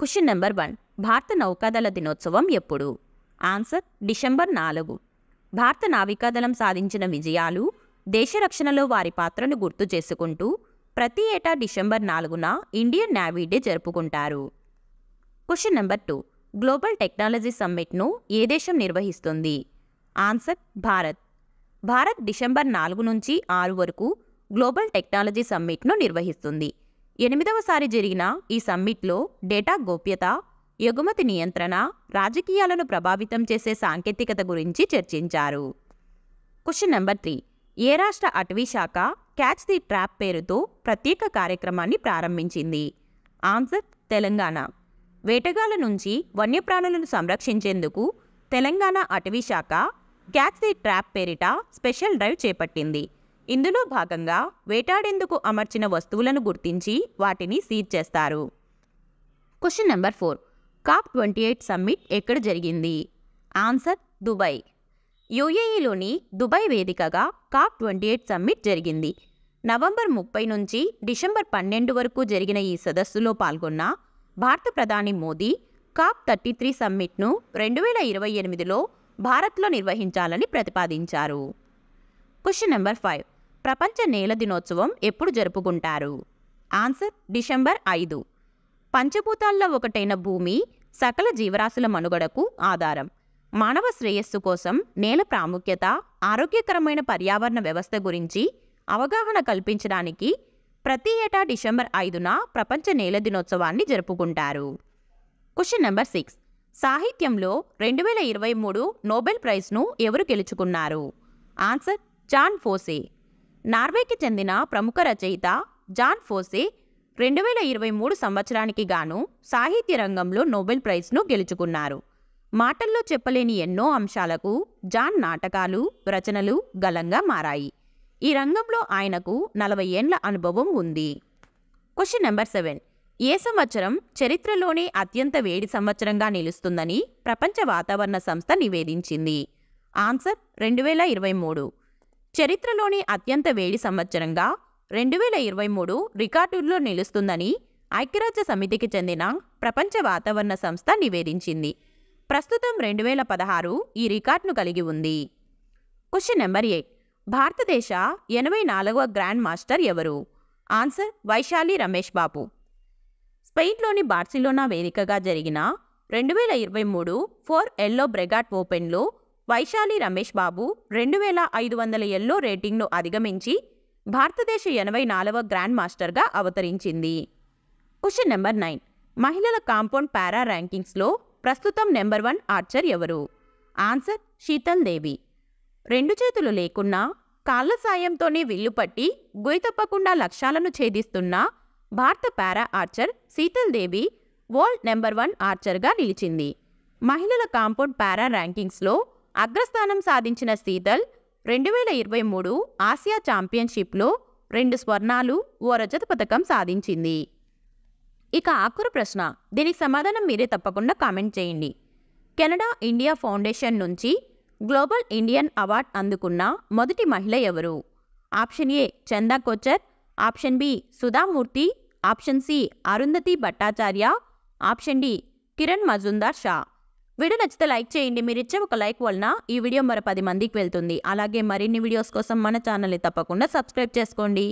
Question number one భారత నౌకాదళ దినోత్సవం ఎప్పుడు? ఆన్సర్ డిసెంబర్ నాలుగు. భారత నావికాదళం సాధించిన విజయాలు దేశ రక్షణలో వారి పాత్రను గుర్తు చేసుకుంటూ ప్రతి ఏటా డిసెంబర్ నాలుగున ఇండియన్ నావీ డే జరుపుకుంటారు. Question number two global technology సమ్మిట్ను ఏ దేశం నిర్వహిస్తుంది? ఆన్సర్ భారత్ భారత్ డిసెంబర్ నాలుగు నుంచి ఆరు వరకు గ్లోబల్ టెక్నాలజీ సమ్మిట్ను నిర్వహిస్తుంది. ఎనిమిదవసారి జరిగిన ఈ సమ్మిట్లో డేటా గోప్యత ఎగుమతి నియంత్రణ రాజకీయాలను ప్రభావితం చేసే సాంకేతికత గురించి చర్చించారు. క్వశ్చన్ నెంబర్ త్రీ ఏ రాష్ట్ర అటవీ శాఖ క్యాచ్ ది ట్రాప్ పేరుతో ప్రత్యేక కార్యక్రమాన్ని ప్రారంభించింది? ఆన్సర్ తెలంగాణ. వేటగాల నుంచి వన్యప్రాణులను సంరక్షించేందుకు తెలంగాణ అటవీ శాఖ క్యాచ్ ది ట్రాప్ పేరిట స్పెషల్ డ్రైవ్ చేపట్టింది. ఇందులో భాగంగా వేటాడేందుకు అమర్చిన వస్తువులను గుర్తించి వాటిని సీజ్ చేస్తారు. Question number four COP twenty eight summit ఎక్కడ జరిగింది? ఆన్సర్ దుబాయ్ యుఏఈలోని దుబాయ్ వేదికగా కాప్ ట్వంటీ ఎయిట్ సమ్మిట్ జరిగింది. నవంబర్ ముప్పై నుంచి డిసెంబర్ పన్నెండు వరకు జరిగిన ఈ సదస్సులో పాల్గొన్న భారత ప్రధాని మోదీ కాప్ థర్టీ త్రీ సమ్మిట్ను రెండు వేల ఇరవై ఎనిమిదిలో భారత్లో నిర్వహించాలని ప్రతిపాదించారు. క్వశ్చన్ నెంబర్ ఫైవ్ ప్రపంచ నేల దినోత్సవం ఎప్పుడు జరుపుకుంటారు? ఆన్సర్ డిసెంబర్ ఐదు. పంచభూతాల్లో ఒకటైన భూమి సకల జీవరాశుల మనుగడకు ఆధారం. మానవ శ్రేయస్సు కోసం నేల ప్రాముఖ్యత ఆరోగ్యకరమైన పర్యావరణ వ్యవస్థ గురించి అవగాహన కల్పించడానికి ప్రతి ఏటా డిసెంబర్ ఐదున ప్రపంచ నేల దినోత్సవాన్ని జరుపుకుంటారు. Question number six. సాహిత్యంలో రెండు వేల ఇరవై మూడు నోబెల్ ప్రైజ్ను ఎవరు గెలుచుకున్నారు? Answer John ఫోసే. నార్వేకి చెందిన ప్రముఖ రచయిత జాన్ ఫోసే రెండు వేల ఇరవై మూడు సంవత్సరానికి గాను సాహిత్య రంగంలో నోబెల్ ప్రైజ్ను గెలుచుకున్నారు. మాటల్లో చెప్పలేని ఎన్నో అంశాలకు జాన్ నాటకాలు రచనలు గలంగా మారాయి. ఈ రంగంలో ఆయనకు నలభై ఏండ్ల అనుభవం ఉంది. Question number seven. ఏ సంవత్సరం చరిత్రలోనే అత్యంత వేడి సంవత్సరంగా నిలుస్తుందని ప్రపంచ వాతావరణ సంస్థ నివేదించింది? ఆన్సర్ రెండు వేల ఇరవై మూడు. చరిత్రలోని అత్యంత వేడి సంవత్సరంగా రెండు వేల ఇరవై మూడు రికార్డుల్లో నిలుస్తుందని ఐక్యరాజ్య సమితికి చెందిన ప్రపంచ వాతావరణ సంస్థ నివేదించింది. ప్రస్తుతం రెండు వేల పదహారు ఈ రికార్డును కలిగి ఉంది. Question number eight. భారతదేశ ఎనభై నాలుగవ గ్రాండ్ మాస్టర్ ఎవరు? ఆన్సర్ వైశాలి రమేష్ బాబు. స్పెయిన్లోని బార్సిలోనా వేదికగా జరిగిన రెండు వేల ఇరవై మూడు ఫోర్ ఎల్లో బ్రెగాట్ ఓపెన్లో వైశాలి రమేష్ బాబు రెండు వేల ఐదు వందల ఎల్లో రేటింగ్ను అధిగమించి భారతదేశ ఎనభై నాలుగవ గ్రాండ్ మాస్టర్గా అవతరించింది. Question number nine. మహిళల కాంపౌండ్ పారా ర్యాంకింగ్స్లో ప్రస్తుతం నెంబర్ వన్ ఆర్చర్ ఎవరు? ఆన్సర్ శీతల్ దేవి. రెండు చేతులు లేకున్నా కాళ్ళ సాయంతోనే విల్లు పట్టి గురి తప్పకుండా లక్ష్యాలను ఛేదిస్తున్న భారత para archer Sheetal Devi world number one ఆర్చర్గా నిలిచింది. మహిళల కాంపౌండ్ పారా ర్యాంకింగ్స్లో అగ్రస్థానం సాధించిన శీతల్ రెండు వేల ఇరవై మూడు ఆసియా ఛాంపియన్షిప్లో రెండు స్వర్ణాలు ఓ రజత పథకం సాధించింది. ఇక ఆఖరు ప్రశ్న. దీనికి సమాధానం మీరే తప్పకుండా కామెంట్ చేయండి. కెనడా ఇండియా ఫౌండేషన్ నుంచి గ్లోబల్ ఇండియన్ అవార్డ్ అందుకున్న మొదటి మహిళ ఎవరు? Option A Chanda Kochhar option B Sudha Murthy option C Arundhati Bhattacharya option D Kiran Mazumdar Shaw. Video నచ్చితే లైక్ చేయండి. మీరు ఇచ్చే ఒక లైక్ వలన ఈ వీడియో మరి పది మందికి వెళ్తుంది. అలాగే మరిన్ని వీడియోస్ కోసం మన ఛానల్ని తప్పకుండా సబ్స్క్రైబ్ చేసుకోండి.